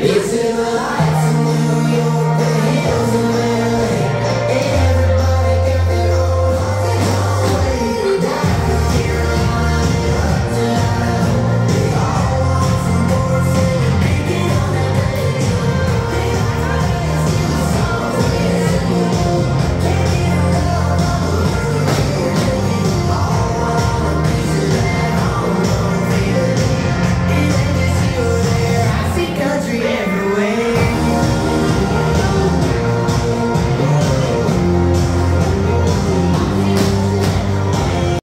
It's in the